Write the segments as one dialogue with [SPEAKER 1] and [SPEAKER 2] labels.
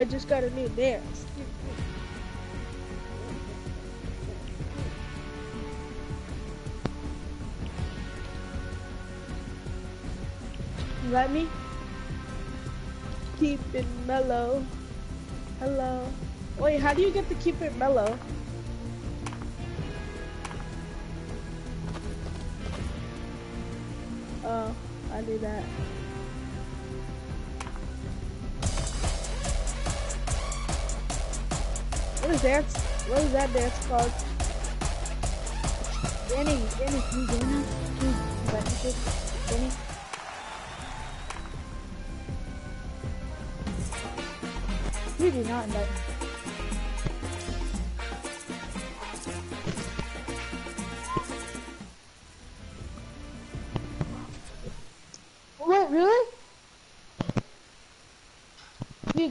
[SPEAKER 1] I just got a new dance.
[SPEAKER 2] Let me.
[SPEAKER 1] Keep it mellow. Hello. Wait, how do you get to keep it mellow? Oh, I knew that. What is that? What is that dance called?
[SPEAKER 2] Danny, Danny, can you? Can you? Danny? Do not invite.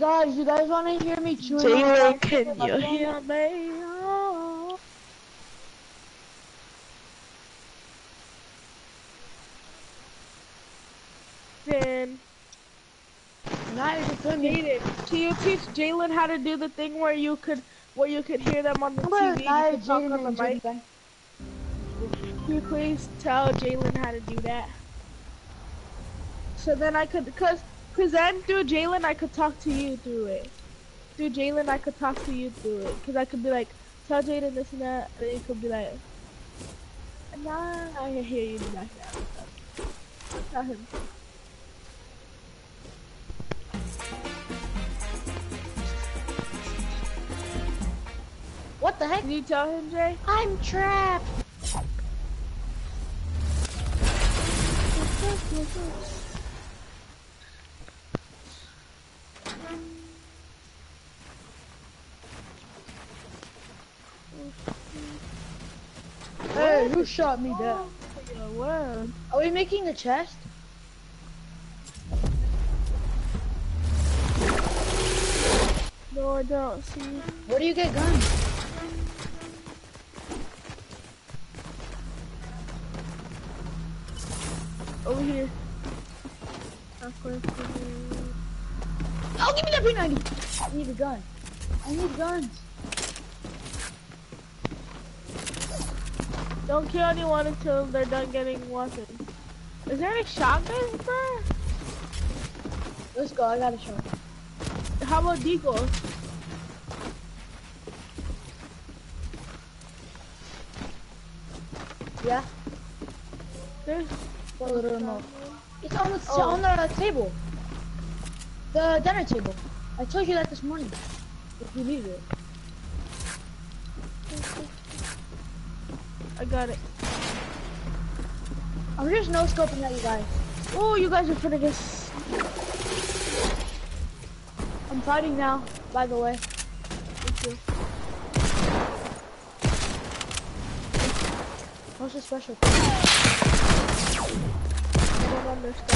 [SPEAKER 2] Guys, you guys want to hear me chewing? on
[SPEAKER 1] Jalen, can you hear me? Oh. Man,
[SPEAKER 2] Not even put me.
[SPEAKER 1] Can you teach Jalen how to do the thing where you could, where you could hear them on the
[SPEAKER 2] I'm
[SPEAKER 1] TV?
[SPEAKER 2] die,
[SPEAKER 1] You could talk
[SPEAKER 2] Jaden
[SPEAKER 1] on the mic.
[SPEAKER 2] Jaden.
[SPEAKER 1] Can you please tell Jalen how to do that? So then I could, cause, cause then through Jalen I could talk to you through it. Through Jalen I could talk to you through it, cause I could be like, tell Jalen this and that, and then you could be like, nah, I can hear you in the background. Tell him.
[SPEAKER 2] What the heck?
[SPEAKER 1] Can you tell him, Jay?
[SPEAKER 2] I'm trapped. Hey, who shot me down?
[SPEAKER 1] Your word.
[SPEAKER 2] Are we making the chest?
[SPEAKER 1] No, I don't see.
[SPEAKER 2] Where do you get guns?
[SPEAKER 1] Over here.
[SPEAKER 2] Oh, give me that P90. I need a gun. I need guns.
[SPEAKER 1] Don't kill anyone until they're done getting weapons. Is there any shotguns, bro?
[SPEAKER 2] Let's go. I got a shot.
[SPEAKER 1] How about deagles?
[SPEAKER 2] Yeah.
[SPEAKER 1] There's
[SPEAKER 2] A little remote. It's on the
[SPEAKER 1] Oh.
[SPEAKER 2] on the table. The dinner table. I told you that this morning. If you leave it.
[SPEAKER 1] Got it.
[SPEAKER 2] I'm just no scoping at you guys.
[SPEAKER 1] Oh, you guys are finna get.
[SPEAKER 2] I'm fighting now. By the way.
[SPEAKER 1] Thank you.
[SPEAKER 2] What's the special?
[SPEAKER 1] I don't understand.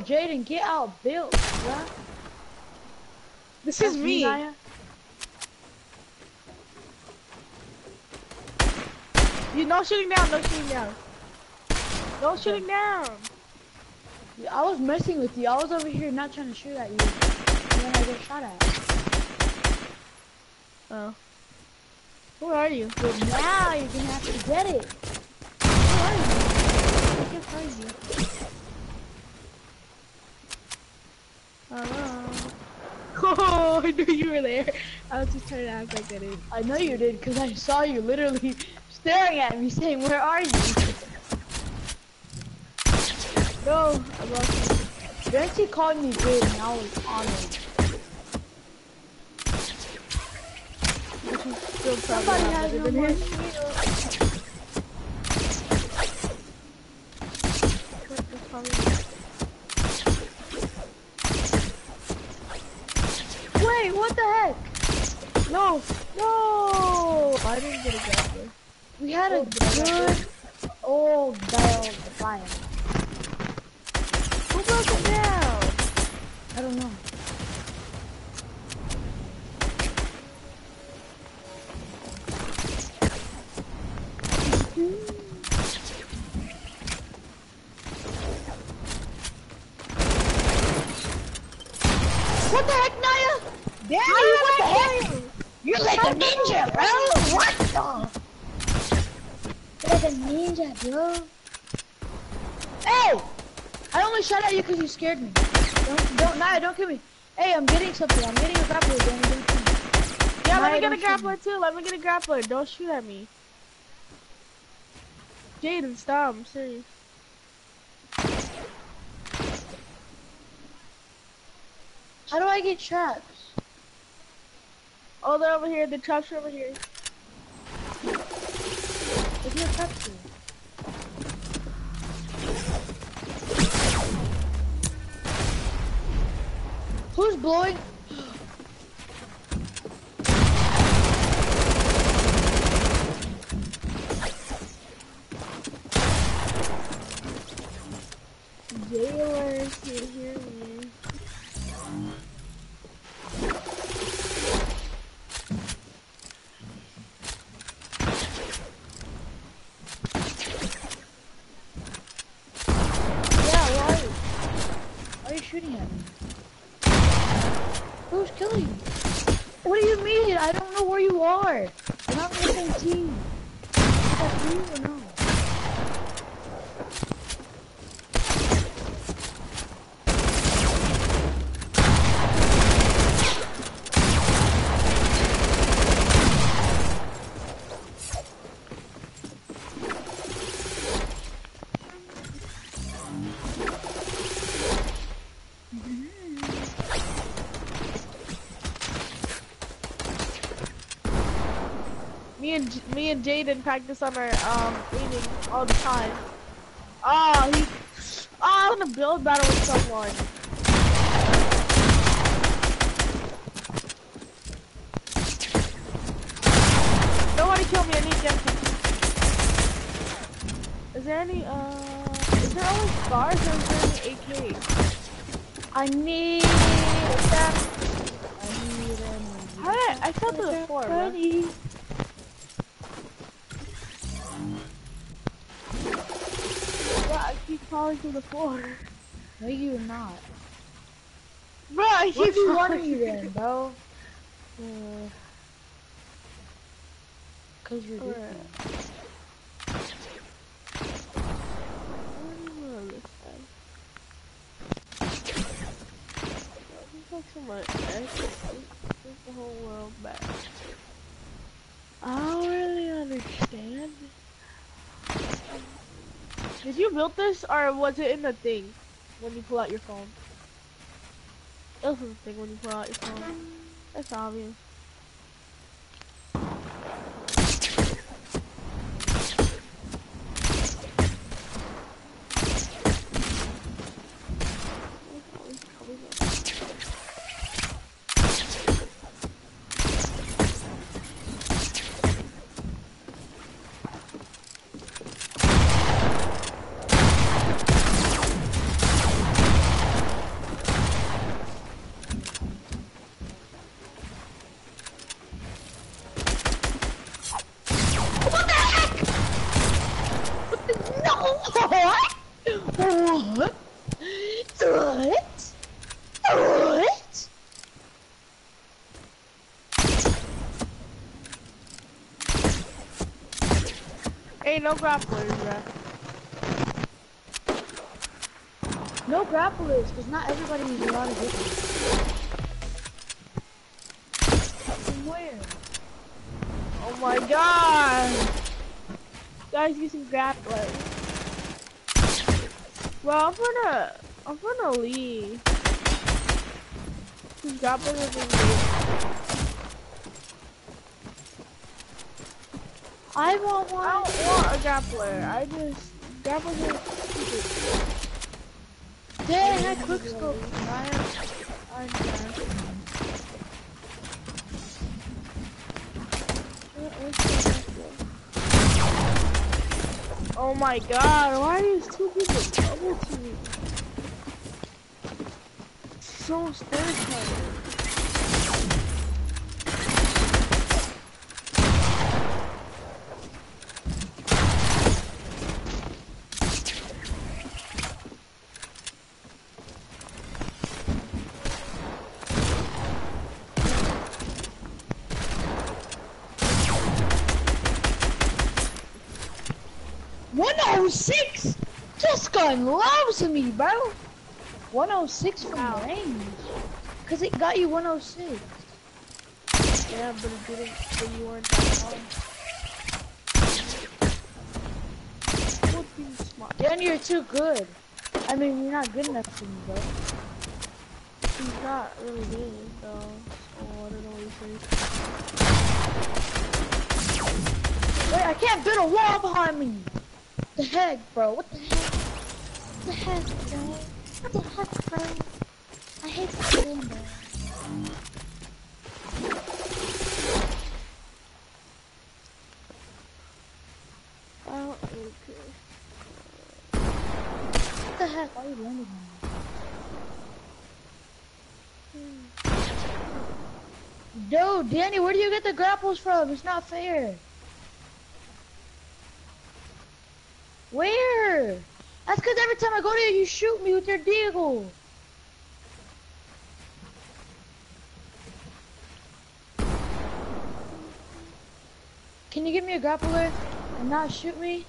[SPEAKER 2] Jaden, get out built, bro.
[SPEAKER 1] This is me.
[SPEAKER 2] Naya.
[SPEAKER 1] You no shooting down. No shooting down. No shooting down.
[SPEAKER 2] I was messing with you. I was over here not trying to shoot at you. And then I get shot at.
[SPEAKER 1] Oh. Where are you?
[SPEAKER 2] But now you're gonna have to get it. Where are you? I can't find you.
[SPEAKER 1] Hello. Oh, I knew you were there. I was just trying to act like I didn't.
[SPEAKER 2] I know you did because I saw you literally staring at me saying, where are you?
[SPEAKER 1] No, I'm lost.
[SPEAKER 2] Banksy called me good and I was on it.
[SPEAKER 1] Still
[SPEAKER 2] Somebody has no more shield. Wait, what the heck?
[SPEAKER 1] No, no! I didn't get a gun.
[SPEAKER 2] We had a
[SPEAKER 1] Oh, get
[SPEAKER 2] good old bell fire.
[SPEAKER 1] Who broke it down?
[SPEAKER 2] I don't know. Hey! I only shot at you because you scared me. Don't, don't, Naya, don't kill me. Hey, I'm getting something. I'm getting a grappler. Don't, don't kill.
[SPEAKER 1] Yeah, let me get a
[SPEAKER 2] don't shoot me.
[SPEAKER 1] grappler too. Let me get a grappler. Don't shoot at me. Jaden, stop. I'm serious.
[SPEAKER 2] How do I get traps?
[SPEAKER 1] Oh, they're over here. The traps are over here.
[SPEAKER 2] There's no traps here. Who's blowing?
[SPEAKER 1] Jailer, can you hear me?
[SPEAKER 2] Yeah? Why are you shooting at me? Who's killing you? What do you mean? I don't know where you are. We're not on the same team. Is that you or no?
[SPEAKER 1] Me and J- me and Jaden practice on our um aiming all the time. Oh, he. Oh, I'm gonna build battle with someone. Nobody kill me. I need them. Is there any uh? Is there only scars or is there any AK?
[SPEAKER 2] I need that. I need
[SPEAKER 1] How did I? I fell through the floor, through the floor.
[SPEAKER 2] No, you're not.
[SPEAKER 1] Bro, I keep
[SPEAKER 2] do you
[SPEAKER 1] falling
[SPEAKER 2] want me then, bro? Uh, Cause you're different.
[SPEAKER 1] the whole world back. I don't really understand. Did you build this or was it in the thing when you pull out your phone? It was in the thing when you pull out your phone. That's obvious.
[SPEAKER 2] No
[SPEAKER 1] grapplers, bro.
[SPEAKER 2] No grapplers, because not everybody needs a lot of them. From where?
[SPEAKER 1] Oh my god! Guys using grapplers. Well, I'm gonna, I'm gonna leave. Grapplers are
[SPEAKER 2] I want one.
[SPEAKER 1] I don't want a grappler. I just, are stupid.
[SPEAKER 2] Dang, I quick scope. Ryan.
[SPEAKER 1] I'm done. Oh my god, why are these two people double to me? So stereotyping.
[SPEAKER 2] 106? This gun loves me, bro. 106 from
[SPEAKER 1] Ow.
[SPEAKER 2] range. Cause it got you 106.
[SPEAKER 1] Yeah, but it didn't. But you weren't that. Would be smart.
[SPEAKER 2] Dan, you're too good. I mean, you're not good enough for me, bro.
[SPEAKER 1] He's not really good, though. So I don't know what you.
[SPEAKER 2] Wait, I can't build a wall behind me. What the heck, bro? What the heck? The heck, bro? What the heck, bro? I hate this game, bro.
[SPEAKER 1] Okay.
[SPEAKER 2] What the heck? Why are you landing on? Dude, Danny, where do you get the grapples from? It's not fair. Where? That's because every time I go there, you shoot me with your deagle. Can you give me a grappler and not shoot me?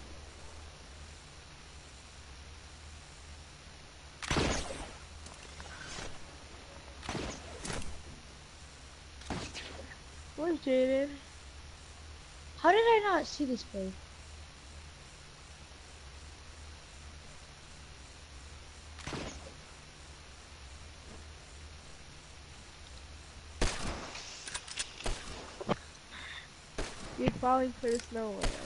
[SPEAKER 1] Where's Jaden?
[SPEAKER 2] How did I not see this place?
[SPEAKER 1] You're falling for the snow. actually.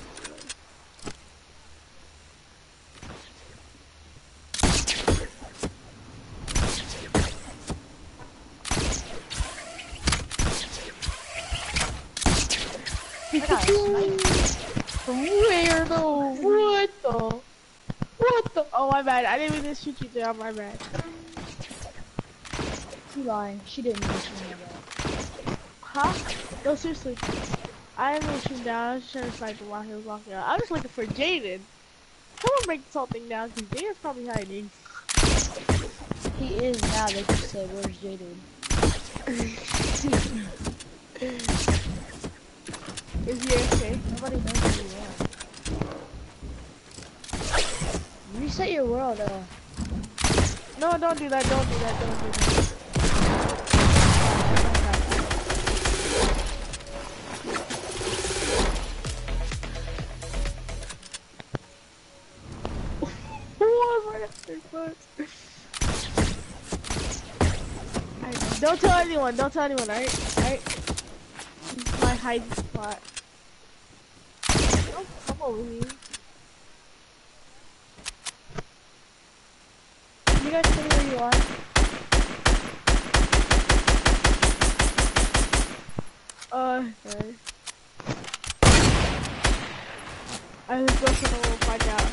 [SPEAKER 2] I got sniped.
[SPEAKER 1] From where though? What the? What the? Oh my bad. I didn't mean to shoot you down. My bad.
[SPEAKER 2] She lying. She didn't mention that.
[SPEAKER 1] Huh? No, seriously. I didn't shoot him down. I was just trying to him while he was walking out. I'm just looking for Jaden. Someone break this whole thing down because Jaden's probably hiding.
[SPEAKER 2] He is now. They just said, "Where's Jaden?"
[SPEAKER 1] Is he okay?
[SPEAKER 2] Nobody knows who you are. Reset your world. Uh,
[SPEAKER 1] No, don't do that. Don't do that. Don't do that. Don't tell anyone. Don't tell anyone. Alright. Alright. My hiding spot. Don't come over
[SPEAKER 2] can you guys me where you are?
[SPEAKER 1] Uh, sorry. I was just gonna find out.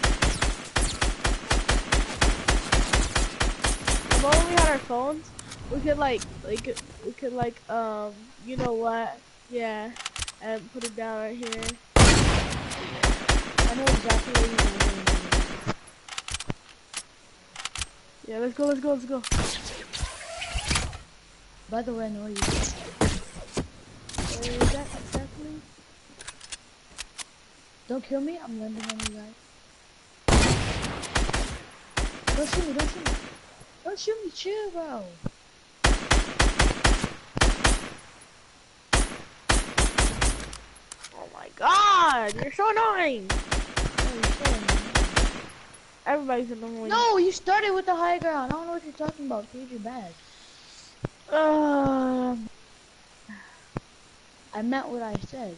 [SPEAKER 1] If only had our phones, we could like, like, we could like, um, you know what? Yeah, and put it down right here.
[SPEAKER 2] I know exactly where you are.
[SPEAKER 1] Yeah, let's go, let's go, let's go.
[SPEAKER 2] By the way, I know you.
[SPEAKER 1] Where is that exactly?
[SPEAKER 2] Don't kill me. I'm landing on you guys. Don't shoot me. Don't shoot me. Don't shoot me. Chill, bro.
[SPEAKER 1] Oh my god, you're so annoying!
[SPEAKER 2] You're so.
[SPEAKER 1] Everybody's annoying.
[SPEAKER 2] No, you started with the high ground. I don't know what you're talking about. Dude, you're bad.
[SPEAKER 1] Um,
[SPEAKER 2] I meant what I said.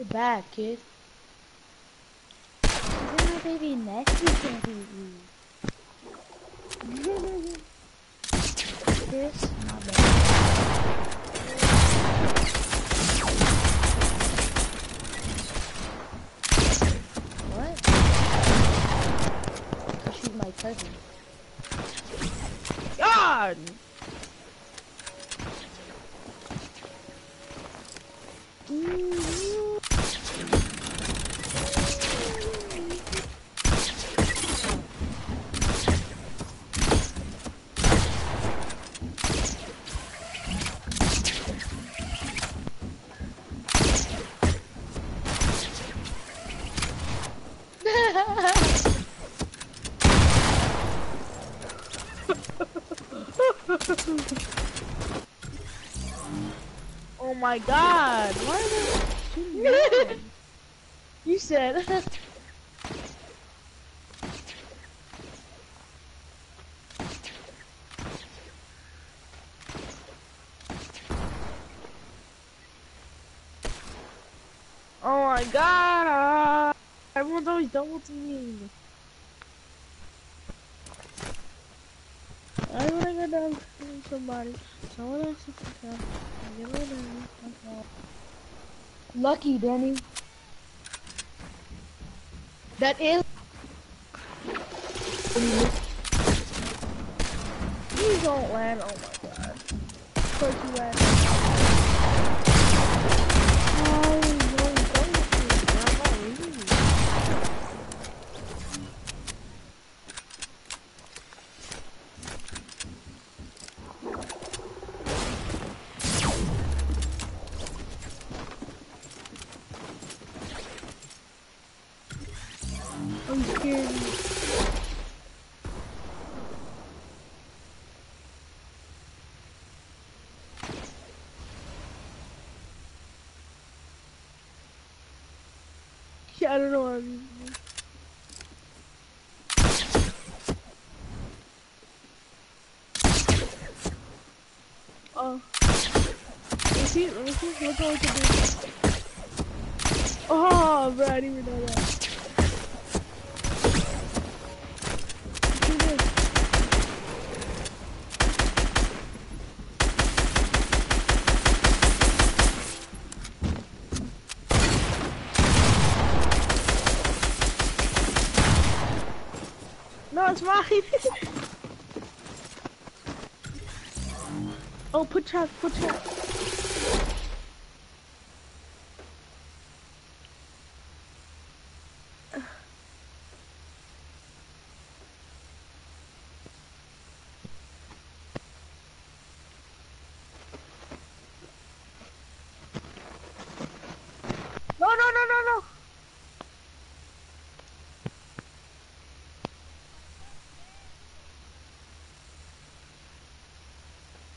[SPEAKER 2] You're bad, kid. Even my baby you. this, not bad. What? she's my cousin.
[SPEAKER 1] god! My god! Why are they?
[SPEAKER 2] You said.
[SPEAKER 1] Oh my god! Everyone's always double teaming. I wanna go down somebody. Someone else is. I get rid of me.
[SPEAKER 2] Lucky, Danny. That is.
[SPEAKER 1] Please don't land. Oh my god. Of course you land. Oh, no, don't shoot. I'm not leaving. Yeah, I don't know what I'm using. Oh. Me see, me see, look what I can do. Oh, bro, I didn't even know that. Do this. No, it's mine. oh, put trap, put trap. No, no, no, no, no.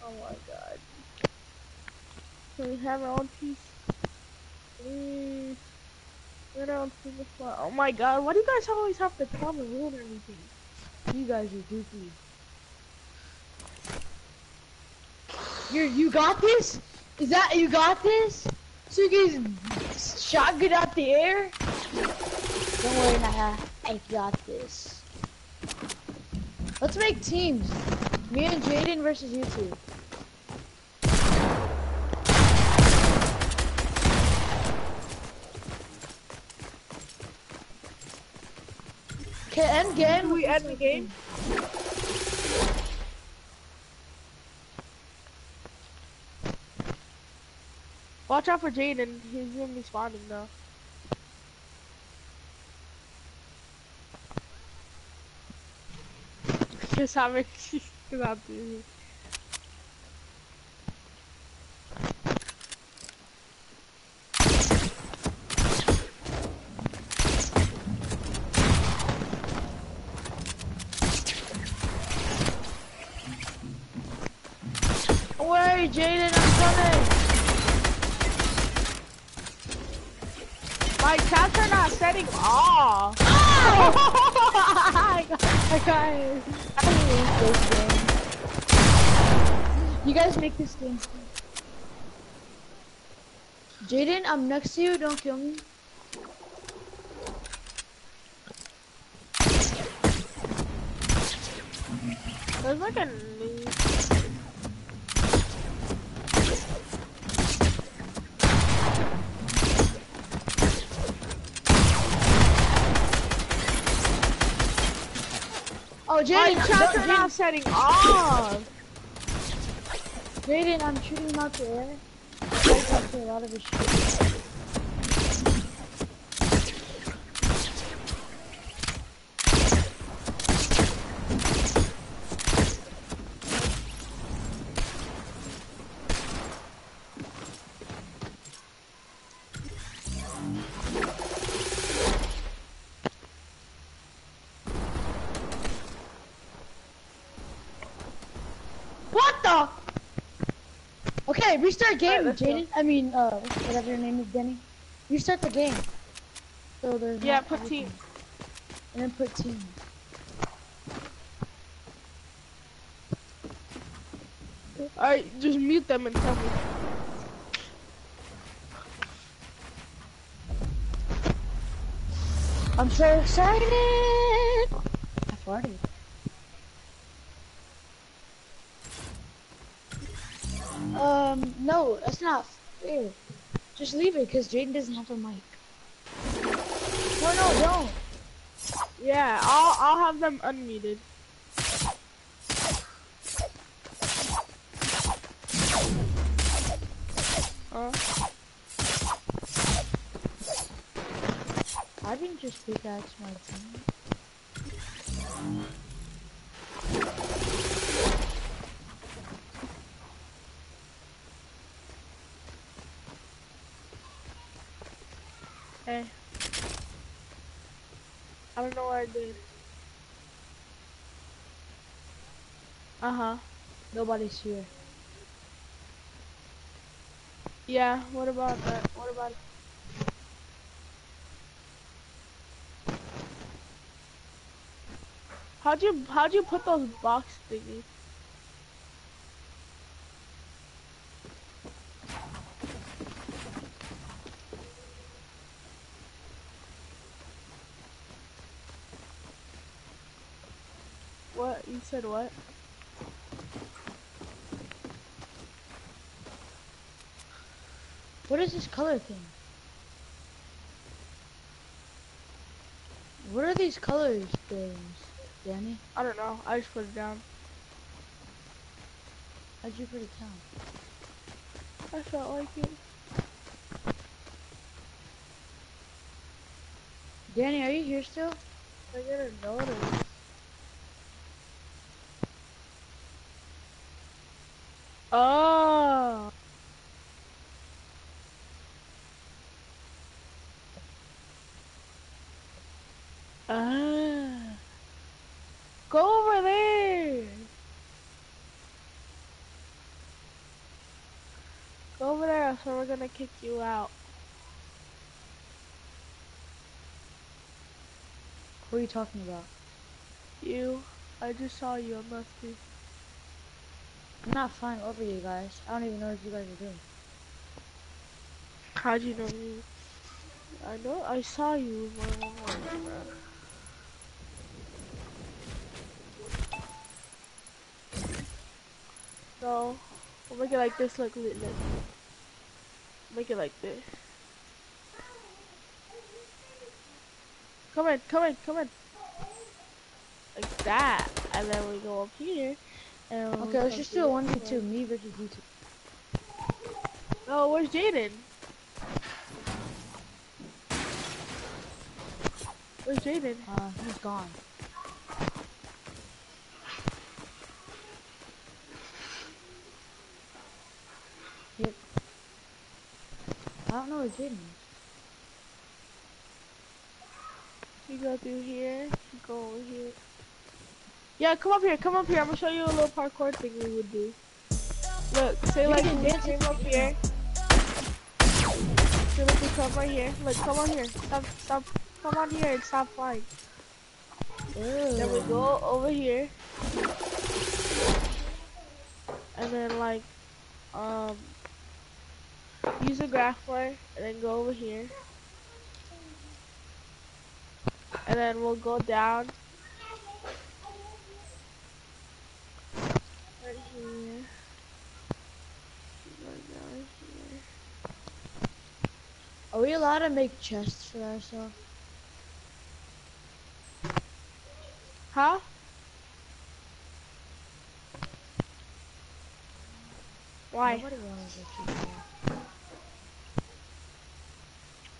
[SPEAKER 1] Oh my god. Can we have our own piece? Mm, Get our own piece of fly. Oh my god, why do you guys always have to come and ruin everything? You guys are goofy.
[SPEAKER 2] You you got this? Is that you got this? So you guys shotgun out the air? Don't worry, Naya. I got this. Let's make teams. Me and Jaden versus you two. Okay, end game.
[SPEAKER 1] We end the game? Watch out for Jaden, he's gonna be spawning though. Just having, cause I'm busy.
[SPEAKER 2] Wait, Jaden, I'm coming.
[SPEAKER 1] My chats are not setting off.
[SPEAKER 2] I got, I. Hate this game. You guys make this game. Jaden, I'm next to you. Don't kill me.
[SPEAKER 1] There's like a.
[SPEAKER 2] Jaden, oh,
[SPEAKER 1] try off setting off.
[SPEAKER 2] Jaden, I'm shooting him out the air. I a lot of his shit. Restart game,
[SPEAKER 1] go.
[SPEAKER 2] Jaden. I mean, uh, whatever your name is, Denny. Restart the game. So there's
[SPEAKER 1] Yeah, put
[SPEAKER 2] everything.
[SPEAKER 1] team.
[SPEAKER 2] And then put team.
[SPEAKER 1] Alright, just mute them and tell me.
[SPEAKER 2] I'm so excited. No, that's not fair. Just leave it, cause Jaden doesn't have a mic. No, no, don't.
[SPEAKER 1] Yeah, I'll I'll have them unmuted. Uh,
[SPEAKER 2] I didn't just pickaxe my team.
[SPEAKER 1] hey. I don't know what I did. Uh huh.
[SPEAKER 2] Nobody's here.
[SPEAKER 1] Yeah. What about that? What about? How'd you how'd you put those box thingies? What you said? What?
[SPEAKER 2] What is this color thing? What are these colors things, Danny?
[SPEAKER 1] I don't know. I just put it down.
[SPEAKER 2] How'd you put it down?
[SPEAKER 1] I felt like it.
[SPEAKER 2] Danny, are you here still?
[SPEAKER 1] I didn't notice. Oh. Ah. Go over there. There, so we're gonna kick you out.
[SPEAKER 2] What are you talking about?
[SPEAKER 1] You. I just saw you. I must be.
[SPEAKER 2] I'm not flying over you guys. I don't even know what you guys are doing.
[SPEAKER 1] How'd you know me? I know. I saw you. bro. So, we'll make it like this. Look, look, look. Make it like this. Come in, come in, come in. Like that. And then we go up here. And
[SPEAKER 2] Okay, let's just do a 1v2,
[SPEAKER 1] one.
[SPEAKER 2] me versus you two.
[SPEAKER 1] Oh, where's Jaden? Where's Jaden?
[SPEAKER 2] Uh, he's gone. I don't know where Jaden is.
[SPEAKER 1] You go through here, you go over here. Yeah, come up here, come up here. I'm gonna show you a little parkour thing we would do. Look, say
[SPEAKER 2] You
[SPEAKER 1] like
[SPEAKER 2] can
[SPEAKER 1] we
[SPEAKER 2] dance
[SPEAKER 1] came
[SPEAKER 2] if
[SPEAKER 1] up
[SPEAKER 2] you
[SPEAKER 1] here. So like we come right here. Look, come on here. Stop, stop. Come on here and stop flying. Then we go over here. And then like, um, use a grappler and then go over here. And then we'll go down. Right here. Go down here.
[SPEAKER 2] Are we allowed to make chests for ourselves?
[SPEAKER 1] Huh? Why?
[SPEAKER 2] Nobody wanted to shoot you.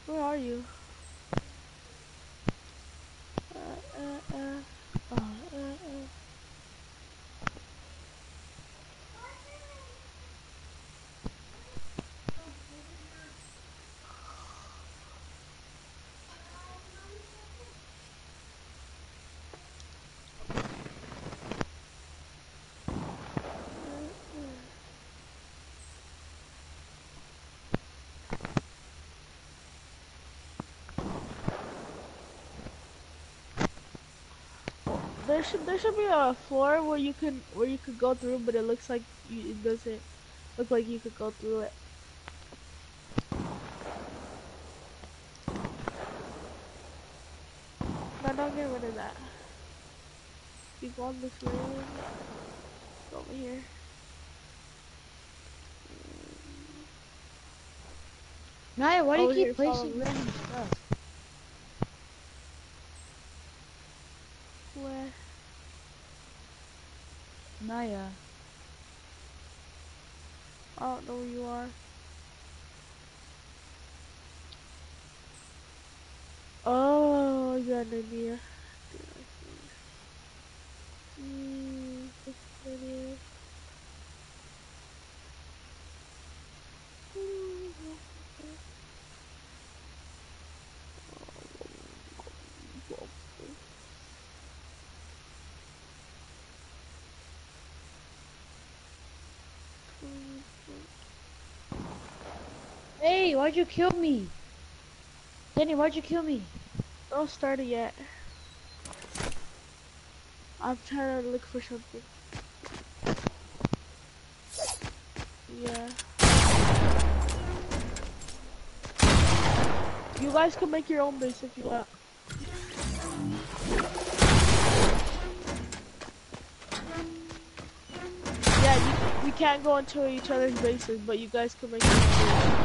[SPEAKER 1] Where are you? Uh, uh, uh, uh. There should there should be a floor where you can where you could go through, but it looks like you, it doesn't look like you could go through it. No, don't get rid of that. You go on this way. Go over here.
[SPEAKER 2] Naya, why do you keep placing. random stuff?
[SPEAKER 1] Where?
[SPEAKER 2] Naya.
[SPEAKER 1] I don't know where you are. Oh, I got an idea. Hmm, what's the idea?
[SPEAKER 2] Why'd you kill me? Danny, why'd you kill me?
[SPEAKER 1] Don't start it yet. I'm trying to look for something. Yeah. You guys can make your own base if you want. Yeah, you, we can't go into each other's bases, but you guys can make your own base.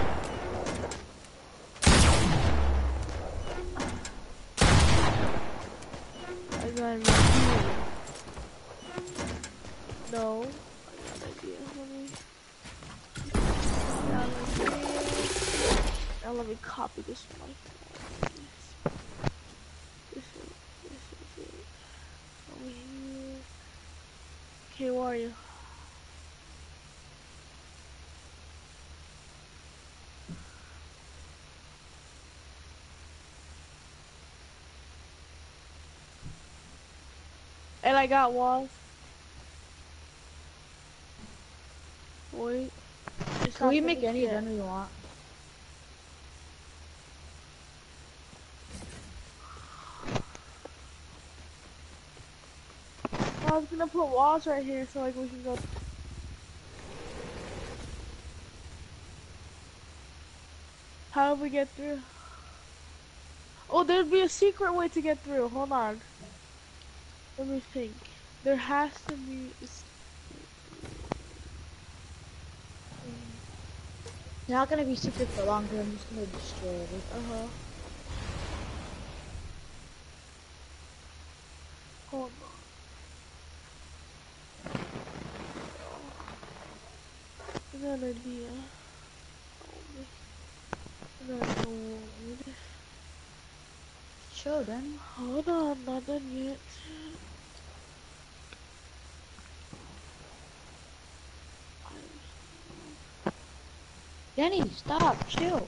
[SPEAKER 1] This one. This one. This is it. Over here. Okay, where are you? And I got walls. Wait.
[SPEAKER 2] Can we make any
[SPEAKER 1] yet.
[SPEAKER 2] we want?
[SPEAKER 1] Was gonna put walls right here so like we can go. How do we get through? Oh, there'd be a secret way to get through. Hold on. Let me think. There has to be.
[SPEAKER 2] They're not gonna be secret for long, I'm just gonna destroy it.
[SPEAKER 1] Uh huh. Hold on. I got an idea. I got no wood.
[SPEAKER 2] Sure, then.
[SPEAKER 1] Hold on, not done yet.
[SPEAKER 2] Danny, stop, chill.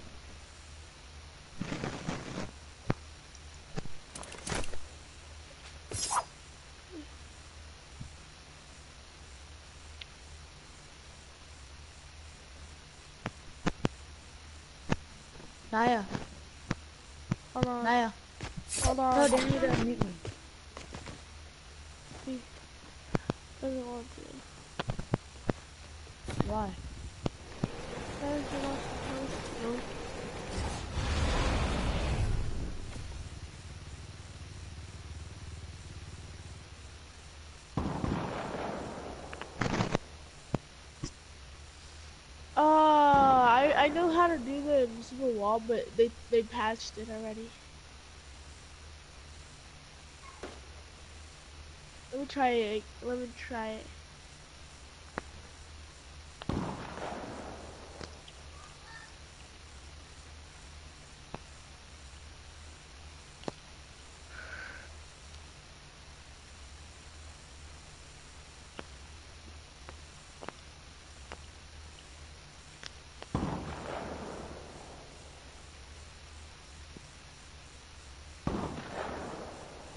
[SPEAKER 2] Naya,
[SPEAKER 1] Hold on.
[SPEAKER 2] Naya.
[SPEAKER 1] Hold
[SPEAKER 2] No,
[SPEAKER 1] on.
[SPEAKER 2] Danny, you gotta meet me.
[SPEAKER 1] Doesn't want to.
[SPEAKER 2] Why?
[SPEAKER 1] Doesn't want to. No. Uh, I Uh, I know how to do the invisible wall, but they they patched it already. Let me try it. Let me try it.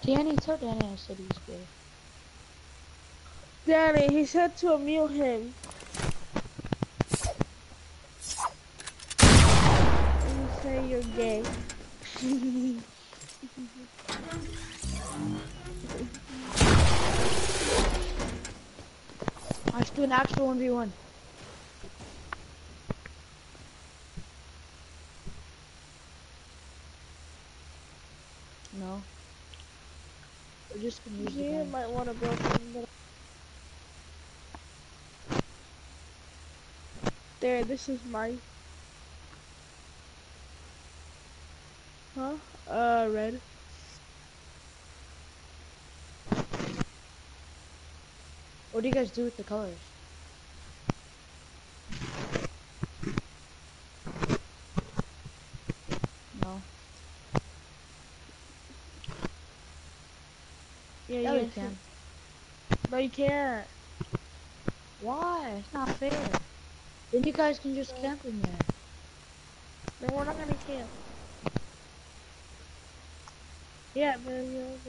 [SPEAKER 2] Danny, tell Danny I said he's gay.
[SPEAKER 1] Danny, he said to mute him. You say you're gay.
[SPEAKER 2] Let's do an actual 1v1. No. We're just gonna use the
[SPEAKER 1] You
[SPEAKER 2] gun.
[SPEAKER 1] might want to build some. There, this is my. Huh? Uh, red.
[SPEAKER 2] What do you guys do with the colors? No.
[SPEAKER 1] Yeah,
[SPEAKER 2] Yeah,
[SPEAKER 1] you
[SPEAKER 2] we can.
[SPEAKER 1] No, you can't.
[SPEAKER 2] Why? It's not fair. Then you guys can just camp in there.
[SPEAKER 1] No, we're not gonna camp. Yeah, man. You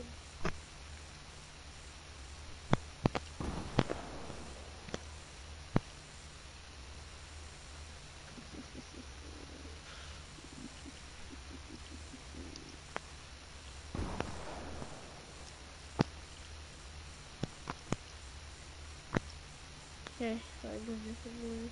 [SPEAKER 1] Okay, so I go different ways.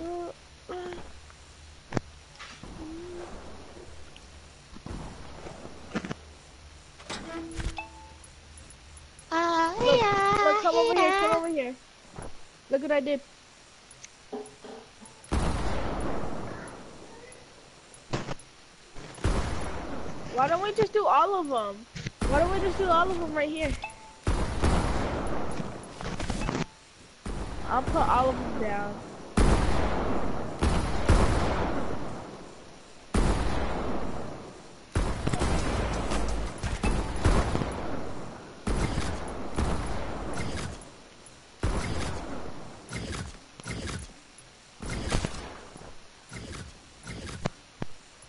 [SPEAKER 1] Uh, uh, Look, look, come over here, come over here. Look what I did. Why don't we just do all of them? Why don't we just do all of them right here? I'll put all of them down.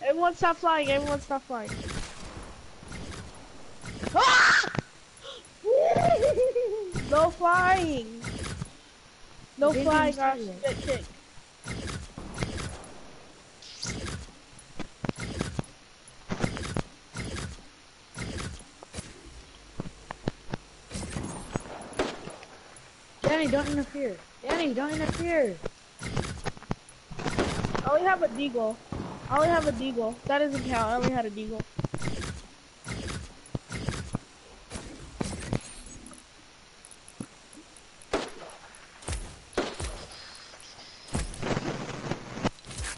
[SPEAKER 1] Everyone stop flying, everyone stop flying. Ah! no flying! No flying,
[SPEAKER 2] didn't
[SPEAKER 1] or
[SPEAKER 2] say
[SPEAKER 1] else you
[SPEAKER 2] it.
[SPEAKER 1] get kicked.
[SPEAKER 2] Danny, don't interfere. Danny, don't interfere.
[SPEAKER 1] I only have a deagle. I only have a deagle. That doesn't count. I only had a deagle.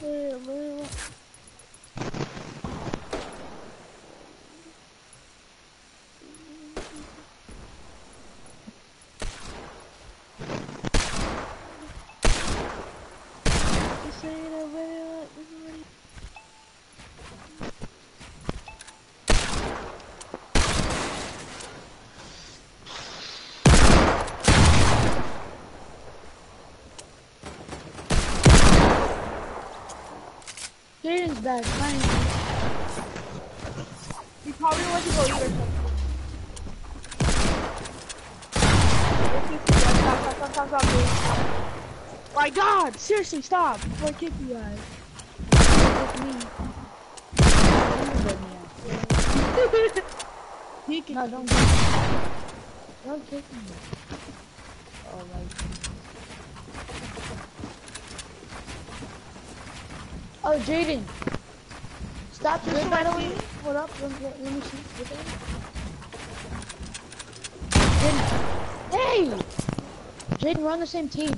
[SPEAKER 1] Man. This ain't a really like this really-
[SPEAKER 2] Back. Fine.
[SPEAKER 1] Probably to go. My God! Seriously, stop! Before I kick you guys.
[SPEAKER 2] Me. Don't me
[SPEAKER 1] he can.
[SPEAKER 2] No, don't. Don't kick me. Oh my. Oh, Jaden. Stop
[SPEAKER 1] Just
[SPEAKER 2] just
[SPEAKER 1] why
[SPEAKER 2] right
[SPEAKER 1] don't we-
[SPEAKER 2] Hold up. Let, let, let me see. Look at it. Jaden. Hey! Jaden, we're on the same team.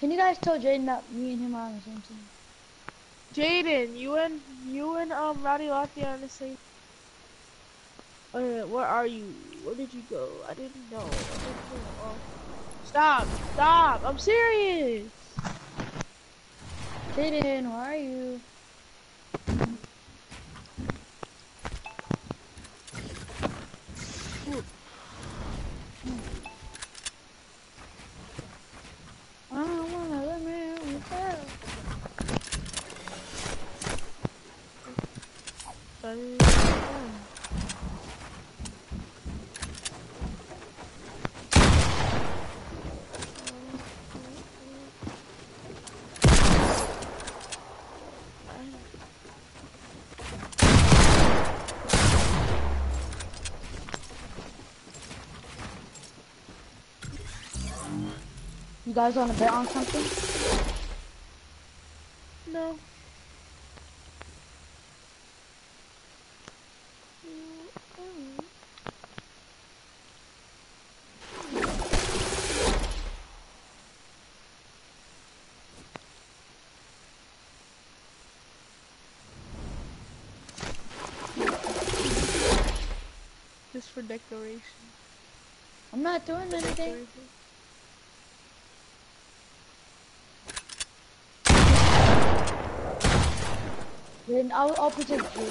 [SPEAKER 2] Can you guys tell Jaden that me and him are on the same team?
[SPEAKER 1] Jaden, you and you and um Rowdy Lottie are on the same. Uh, where are you? Where did you go? I didn't know. I didn't know. Oh. Stop! Stop! I'm serious.
[SPEAKER 2] Jaden, where are you? I don't wanna let me with her. Guys wanna bet on something?
[SPEAKER 1] No. Just for decoration.
[SPEAKER 2] I'm not doing anything. Then I'll, I'll protect you.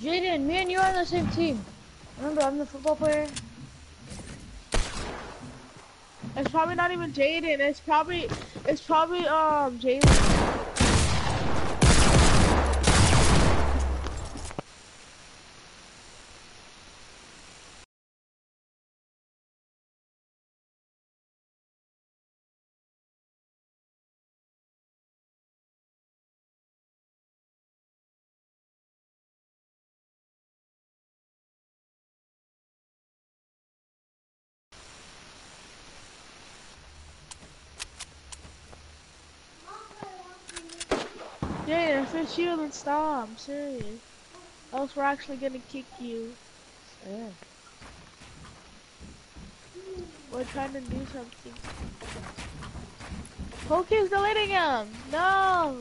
[SPEAKER 2] Jaden, me and you are on the same team. Remember, I'm the football player.
[SPEAKER 1] It's probably not even Jaden. It's probably it's probably um Jalen. It's you, then stop. I'm serious. Else we're actually gonna kick you.
[SPEAKER 2] Yeah.
[SPEAKER 1] We're trying to do something. Poke's deleting him! No!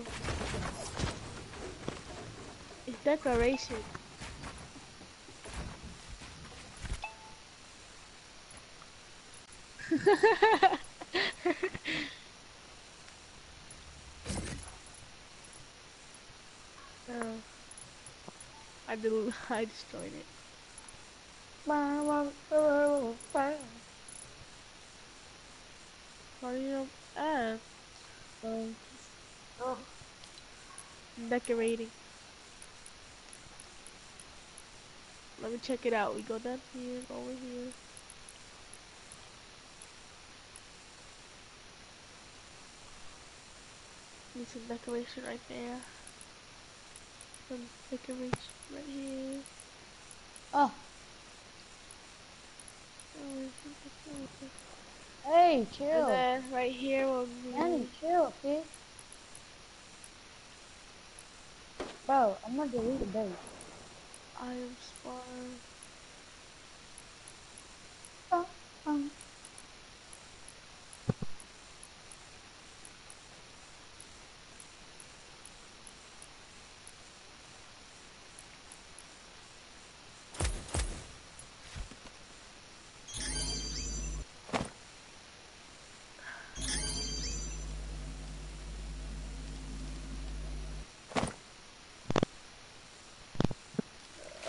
[SPEAKER 1] It's declaration. oh. I del I destroyed it. Mario F. Um, oh. Decorating. Let me check it out. We go down here, over here. Need some decoration right there. Some decoration right here.
[SPEAKER 2] Oh,
[SPEAKER 1] where's the decoration?
[SPEAKER 2] hey,
[SPEAKER 1] And
[SPEAKER 2] chill.
[SPEAKER 1] then right here will be.
[SPEAKER 2] Annie, chill, kid. Bro, I'm gonna delete the base.
[SPEAKER 1] I am spawn.
[SPEAKER 2] Oh, um.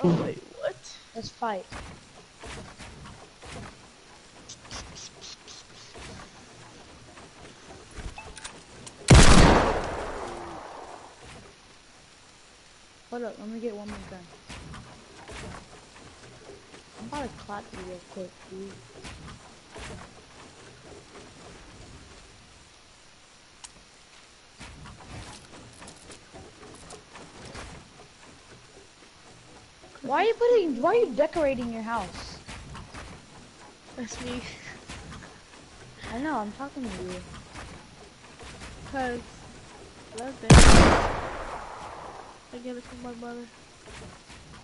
[SPEAKER 1] Wait, what?
[SPEAKER 2] Let's fight. Hold up, let me get one more gun. I'm about to clap you real quick, dude. Why are you putting, why are you decorating your house?
[SPEAKER 1] That's me.
[SPEAKER 2] I know, I'm talking to you.
[SPEAKER 1] Cause I love that. I get it from my mother.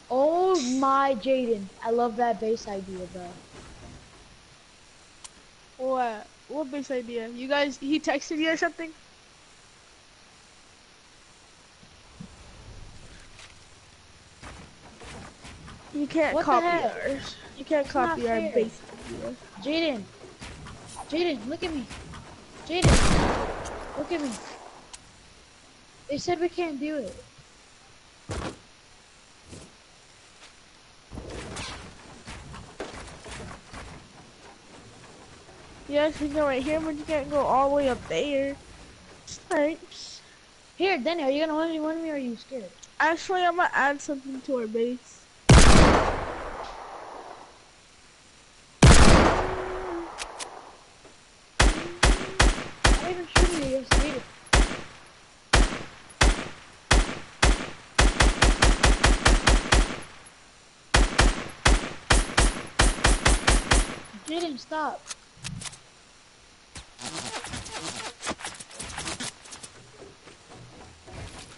[SPEAKER 2] Oh my Jaden, I love that base idea, bro.
[SPEAKER 1] What? What base idea? You guys, he texted you or something? You can't
[SPEAKER 2] What
[SPEAKER 1] copy ours. You can't
[SPEAKER 2] It's
[SPEAKER 1] copy our base.
[SPEAKER 2] Jaden, Jaden, look at me. Jaden, look at me. They said we can't do it.
[SPEAKER 1] Yes, we go right here, but you can't go all the way up there. Thanks.
[SPEAKER 2] Here, Danny, are you gonna want me, want me or are you scared?
[SPEAKER 1] Actually, I'm gonna add something to our base.
[SPEAKER 2] I'm even shooting you, yes, read it. Stop.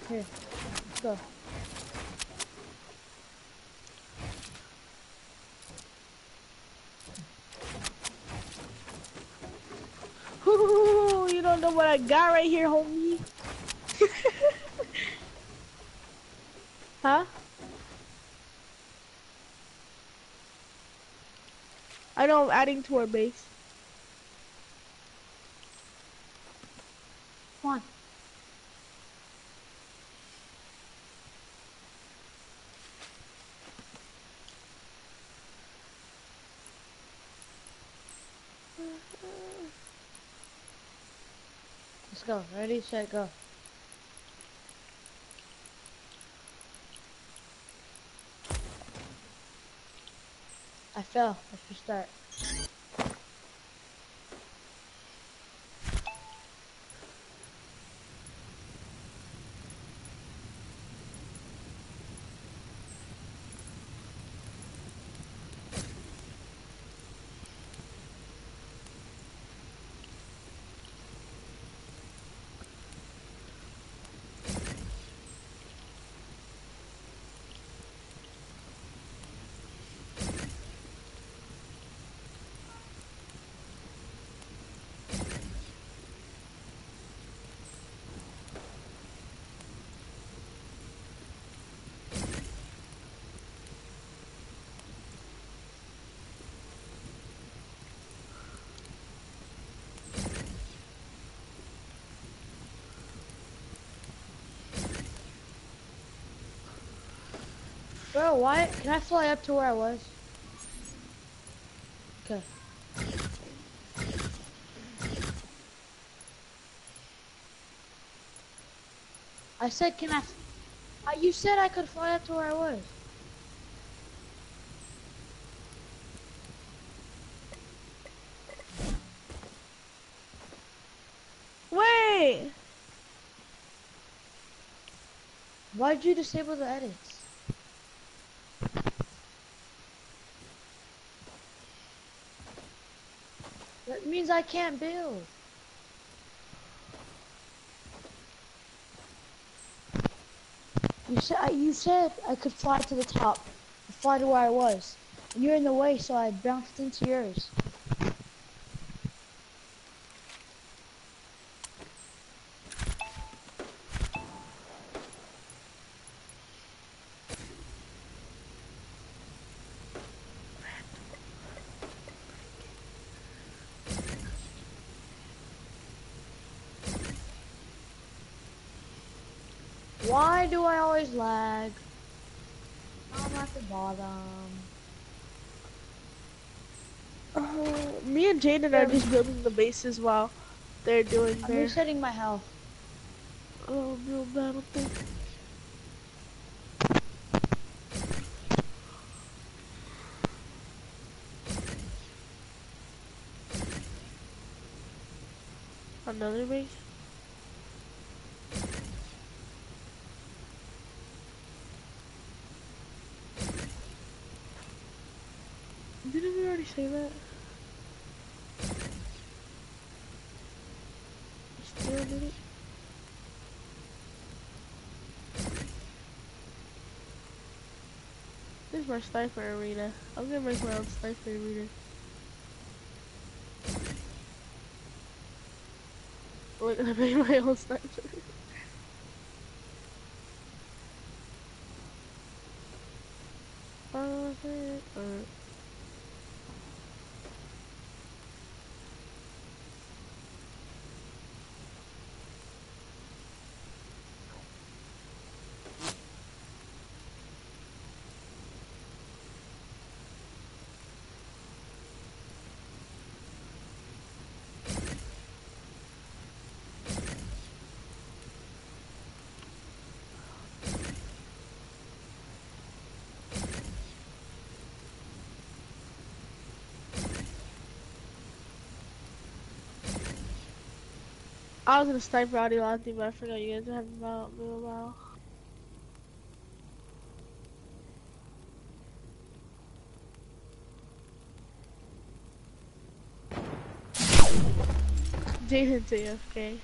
[SPEAKER 2] Here, let's go.
[SPEAKER 1] Ooh, you don't know what I got right here, homie. huh? I know I'm adding to our base.
[SPEAKER 2] Come on. Let's go. Ready, set, go. Fell. I should Bro, why? Can I fly up to where I was? Okay. I said, can I? f- Uh, you said I could fly up to where I was.
[SPEAKER 1] Wait!
[SPEAKER 2] Why'd you disable the edits? That means I can't build. You said uh, you said I could fly to the top, fly to where I was, and you're in the way, so I bounced into yours. Why do I always lag? I'm at the bottom.
[SPEAKER 1] Uh, me and Jaden are just building the bases while they're doing
[SPEAKER 2] I'm
[SPEAKER 1] their
[SPEAKER 2] resetting my health.
[SPEAKER 1] oh real battle thing. Another base? Already say that? Still did it? This is my sniper arena. I'm gonna make my own sniper arena. Look, I made my own sniper. Oh, shit. Alright. I was gonna sniper out Elanti, but I forgot you guys have about about. Jason's AFK.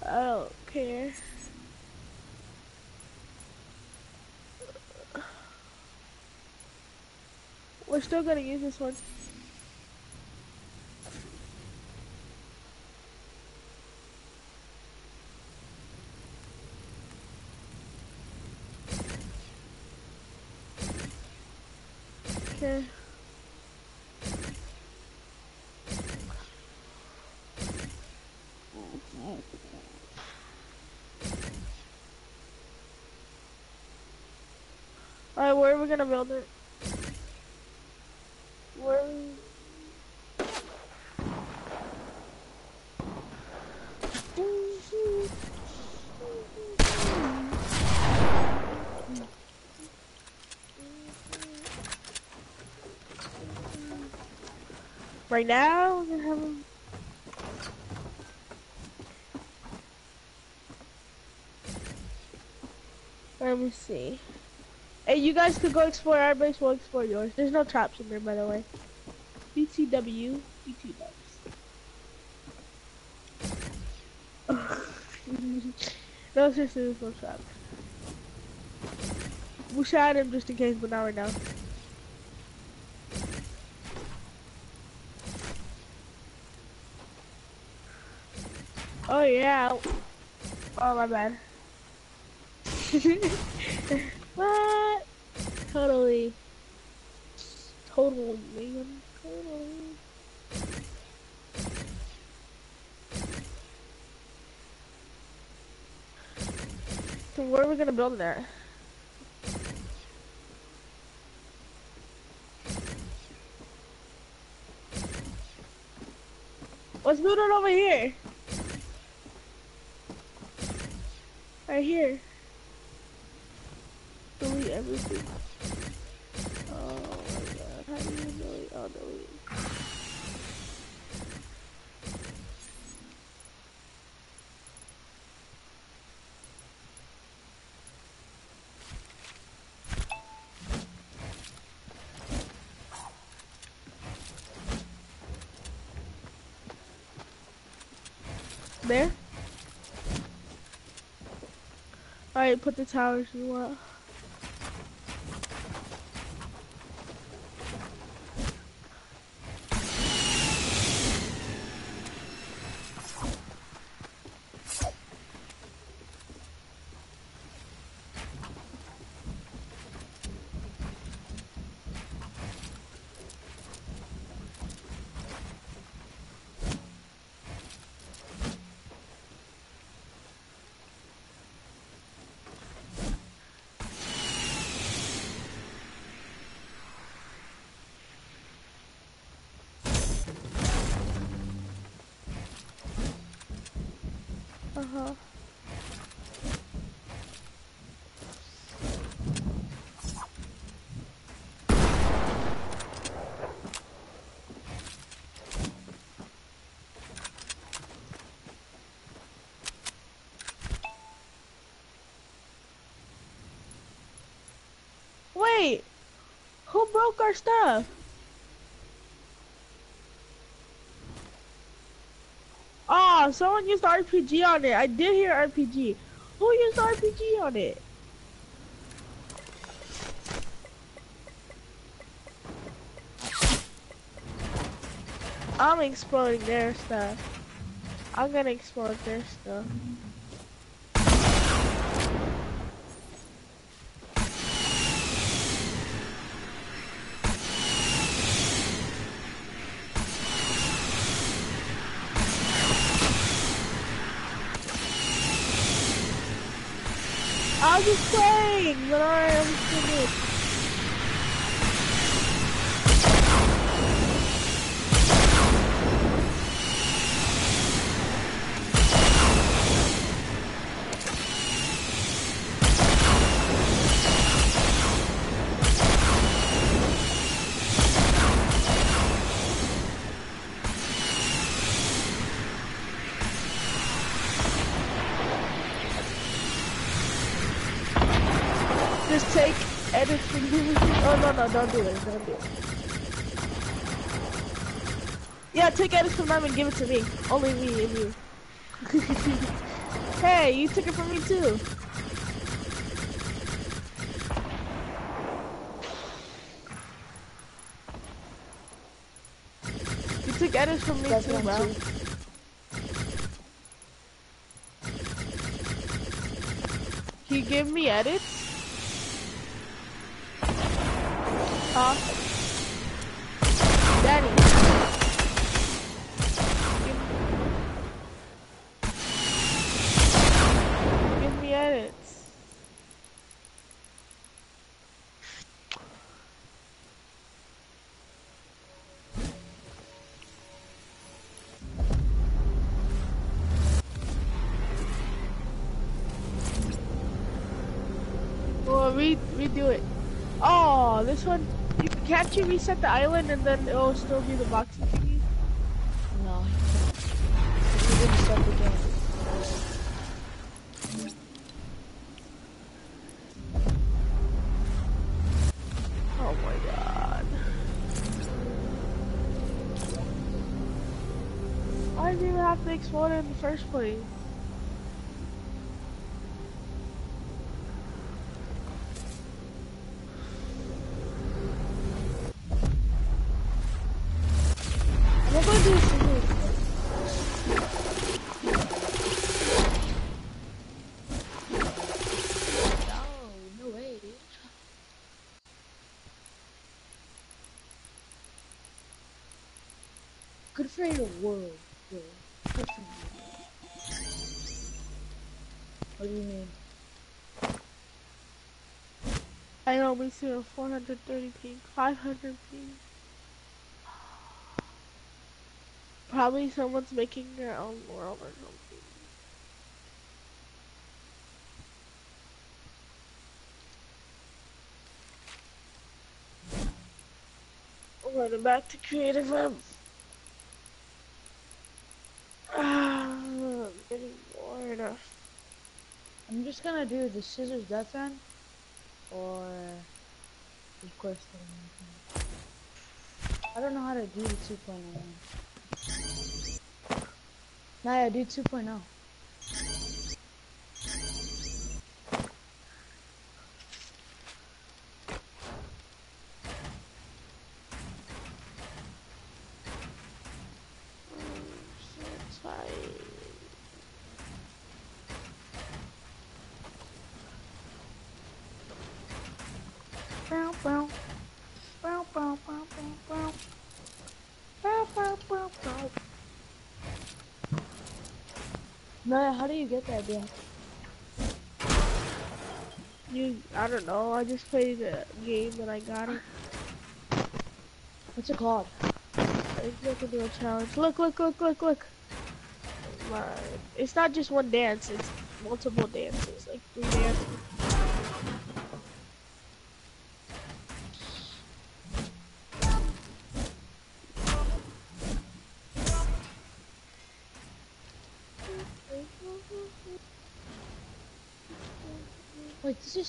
[SPEAKER 1] Uh, I don't care. We're still gonna use this one. Okay. Alright, where are we gonna build it? Where? Right now, we're gonna have a- Let me see. You guys could go explore our base, we'll explore yours. There's no traps in there, by the way. BTW, BT dubs. no, seriously, there's no traps. We shot him just in case, but not right now. Oh yeah. Oh my bad. what? Ah. Totally. Totally, man. Totally. So where are we gonna build that? Let's build it over here. Right here. Delete everything. Oh my god. How do you delete? Oh, delete. There? Alright, put the towers you want. Uh-huh. Broke our stuff? Oh, someone used RPG on it. I did hear RPG. Who used RPG on it? I'm exploring their stuff. I'm gonna explore their stuff. Do it, don't do it. Yeah, take edit from them and give it to me. Only me and you. hey, you took it from me too. You took edits from me
[SPEAKER 2] That's
[SPEAKER 1] too, bro.
[SPEAKER 2] too.
[SPEAKER 1] Can you me edits? Re redo it. Oh, this one. You, can't you reset the island and then it'll still be the boxing thingy?
[SPEAKER 2] No, he didn't start the game.
[SPEAKER 1] Oh my god. Why did you even have to explode it in the first place? I'm not gonna do a single.
[SPEAKER 2] No, no way. Good for your world, bro. Good for you. What do you mean?
[SPEAKER 1] I know we see a 430 ping, 500 ping. Probably someone's making their own world or something. Running back to creative web. Ah, I'm getting bored.
[SPEAKER 2] I'm just gonna do the Cizzorz death run or request. I don't know how to do the 2.0 one. Naya, do oh. 2.0. Naya, how do you get that deal?
[SPEAKER 1] You, I don't know. I just played a game and I got it.
[SPEAKER 2] What's it called?
[SPEAKER 1] I think I can do a challenge. Look, look, look, look, look. It's not just one dance. It's multiple dances, like three dances.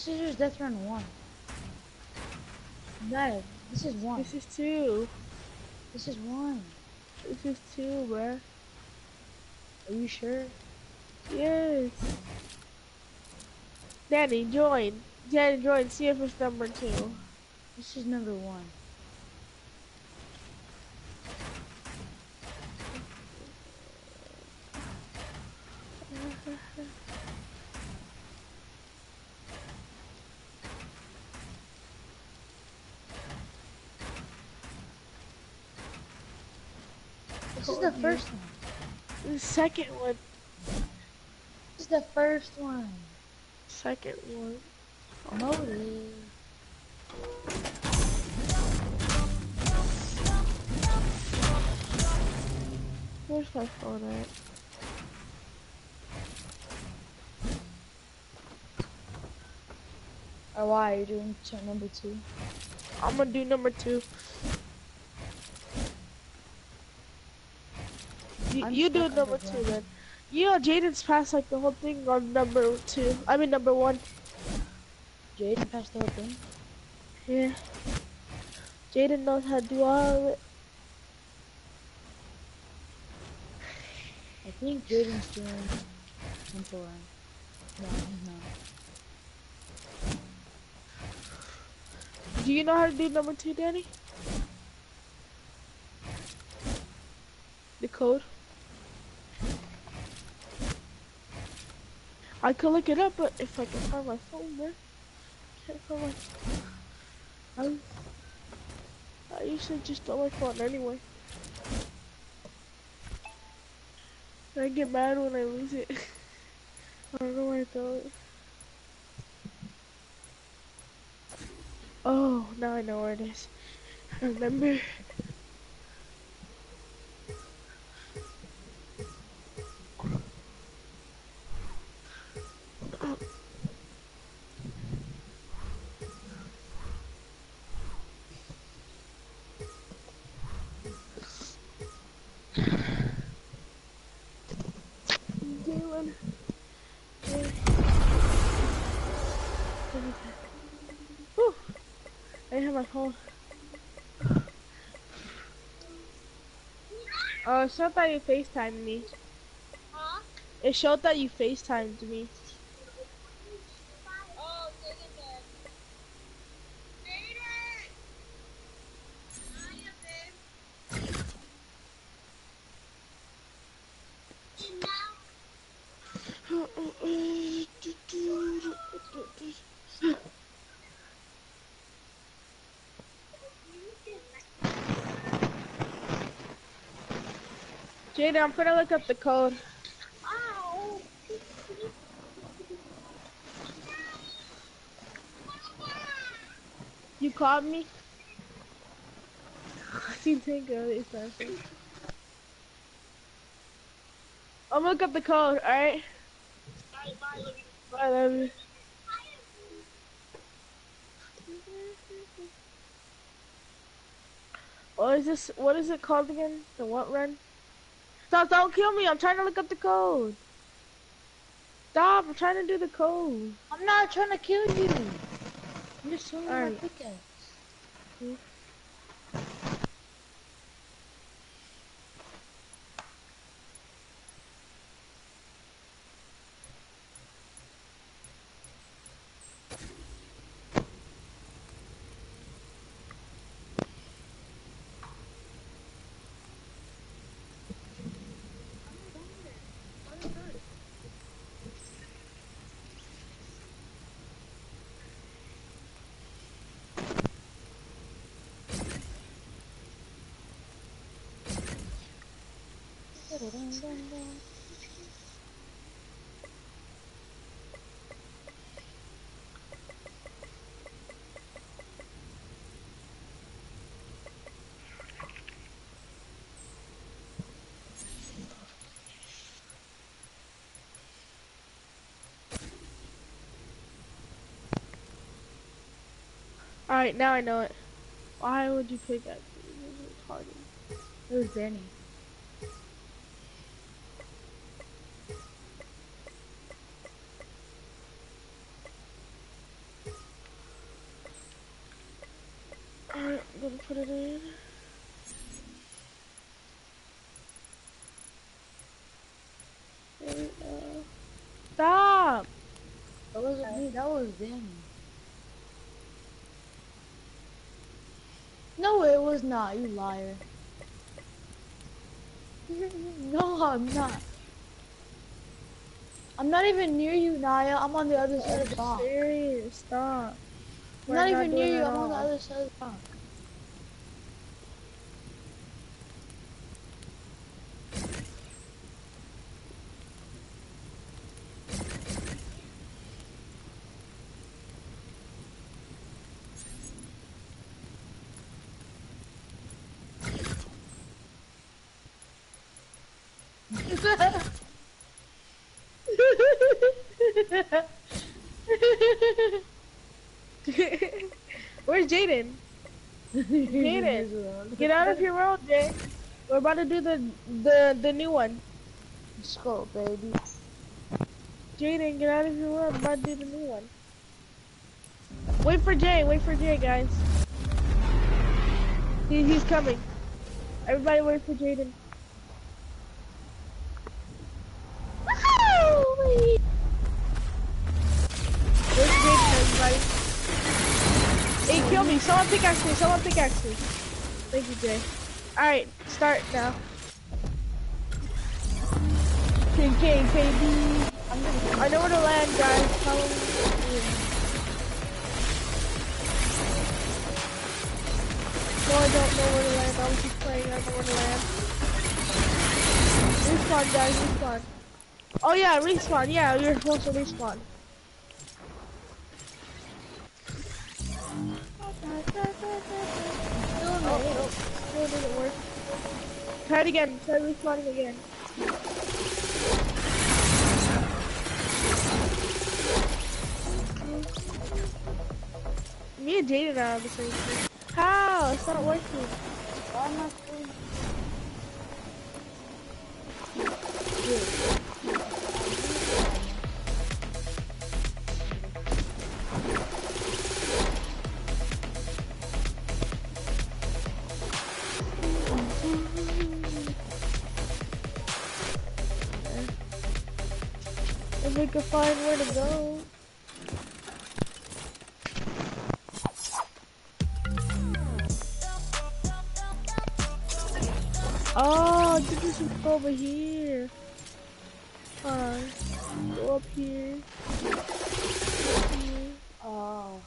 [SPEAKER 2] Cizzorz Death Run 1. Naya, This is one.
[SPEAKER 1] This is two.
[SPEAKER 2] This is one.
[SPEAKER 1] This is two, bruh.
[SPEAKER 2] Are you sure?
[SPEAKER 1] Yes. Danny, join. Danny, join. See if it's number two.
[SPEAKER 2] This is number one. This is the first one.
[SPEAKER 1] The second one.
[SPEAKER 2] It's the first one.
[SPEAKER 1] Second one.
[SPEAKER 2] Motive.
[SPEAKER 1] Where's my phone at?
[SPEAKER 2] Or why are you doing number two?
[SPEAKER 1] I'm gonna do number two. You, you do number two then. You know Jaden's passed like the whole thing on number two. I mean number one.
[SPEAKER 2] Jaden passed the whole thing.
[SPEAKER 1] Yeah. Jaden knows how to do all of it.
[SPEAKER 2] I think Jaden's doing number one. No, he's not.
[SPEAKER 1] Do you know how to do number two, Danny? The code? I could look it up, but if I can find my phone, man. Can't find my. I, I usually just on my phone anyway. I get mad when I lose it. I don't know where I throw it. Oh, now I know where it is. I Remember? My phone. Oh, it showed that you FaceTimed me.
[SPEAKER 3] Huh?
[SPEAKER 1] Eh, it showed that you FaceTimed me.
[SPEAKER 3] Oh, dang it then. Vader! Hiya, babe. And now,
[SPEAKER 1] Jada, I'm gonna look up the code. You called me? I take it. It's I'm gonna look up the code, alright?
[SPEAKER 3] Bye, bye, you.
[SPEAKER 1] I love you. What is this? What is it called again? The what run? Stop! Don't kill me! I'm trying to look up the code. Stop! I'm trying to do the code.
[SPEAKER 2] I'm not trying to kill you. I'm just swinging my
[SPEAKER 1] Alright.
[SPEAKER 2] pickaxe.
[SPEAKER 1] Alright, now I know it. Why would you pick that?
[SPEAKER 2] It was Danny.
[SPEAKER 1] Alright, I'm put it in. There we go. Stop!
[SPEAKER 2] That wasn't me, them. No, it was not, you liar. no, I'm not. I'm not even near you, Naya. I'm on the other side of the box.
[SPEAKER 1] Serious, stop.
[SPEAKER 2] I'm
[SPEAKER 1] We're
[SPEAKER 2] not even near you, I'm on the other side of the box.
[SPEAKER 1] Where's Jayden? Jayden, get out of your world, Jay. We're about to do the the the new one.
[SPEAKER 2] Let's go, baby.
[SPEAKER 1] Jayden, get out of your world. We're about to do the new one. Wait for Jay. Wait for Jay, guys. He, he's coming. Everybody, wait for Jayden. Pickaxe me. Someone pickaxe. Thank you, Jay. Alright, start now. King, king, KB. I know where to land, guys. Follow. No, I don't know where to land. I was just playing. I know where to land. Respawn, guys. Respawn. Oh, yeah, respawn. Yeah, you're supposed to respawn. Oh, no, didn't work. Try it again. Try respawning again. Me and Jayden are on the same. How? It's not working. Oh, I think we should go over here. Alright, go up here. Up here.
[SPEAKER 2] Oh.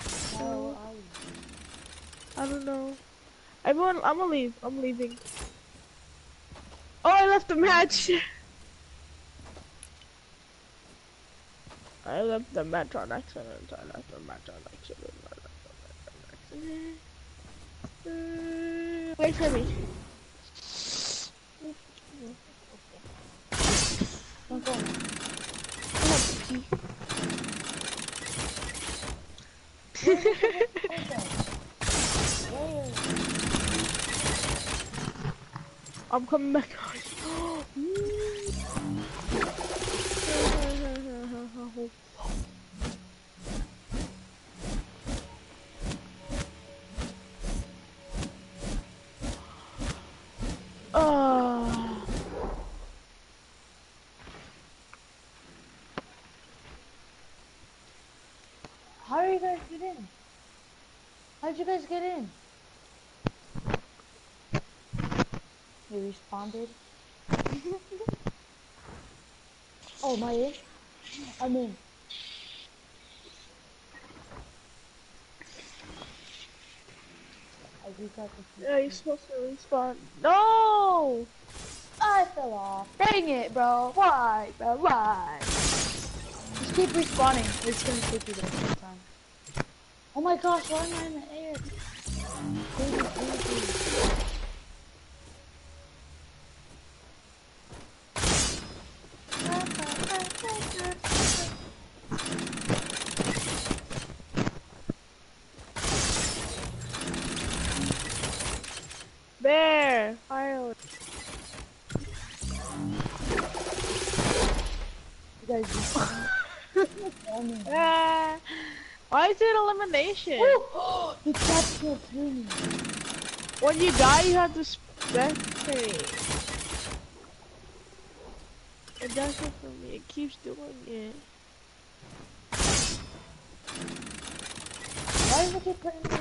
[SPEAKER 1] So- I don't know. Everyone, I'm gonna leave. I'm leaving. Oh, I left the match. I left the match on accident. I left the match on accident. I left the match on accident. Uh, wait for me.
[SPEAKER 2] Go.
[SPEAKER 1] I'm coming back on. Oh.
[SPEAKER 2] How do you guys get in? How'd you guys get in? You respawned. oh, am I in? I'm in. I just got the
[SPEAKER 1] Yeah, you're supposed to respawn. No!
[SPEAKER 2] I fell off. Dang it, bro. Why, bro? Why? Just keep respawning. It's gonna take you the whole time. Oh my gosh, why am I in the air? Baby, baby.
[SPEAKER 1] Bear! Fire!
[SPEAKER 2] You guys just
[SPEAKER 1] Ah! Why is it elimination?
[SPEAKER 2] the trap killed me.
[SPEAKER 1] When you die, you have to spectate. It does it for me. It keeps doing it.
[SPEAKER 2] Why is it keep putting me in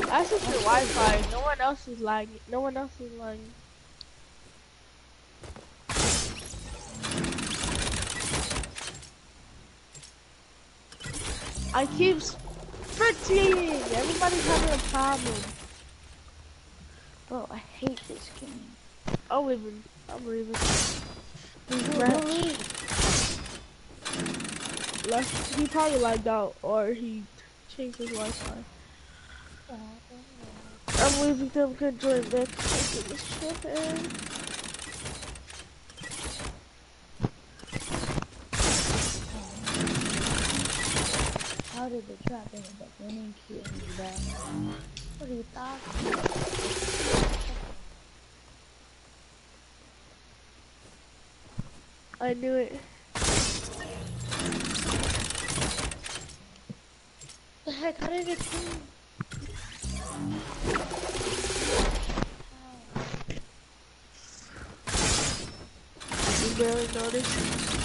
[SPEAKER 2] the
[SPEAKER 1] That's just your Wi-Fi. No one else is lagging. No one else is lagging. I keep sprinting. Everybody's having a problem.
[SPEAKER 2] Bro, I hate this game.
[SPEAKER 1] I'm leaving. I'm leaving.
[SPEAKER 2] Don't leave.
[SPEAKER 1] He probably lagged out or he changed his Wi-Fi. Oh, I'm leaving them join back
[SPEAKER 2] How did the trap end up winning and? What are you talking
[SPEAKER 1] I knew it.
[SPEAKER 2] The heck, how did it come?
[SPEAKER 1] You barely noticed.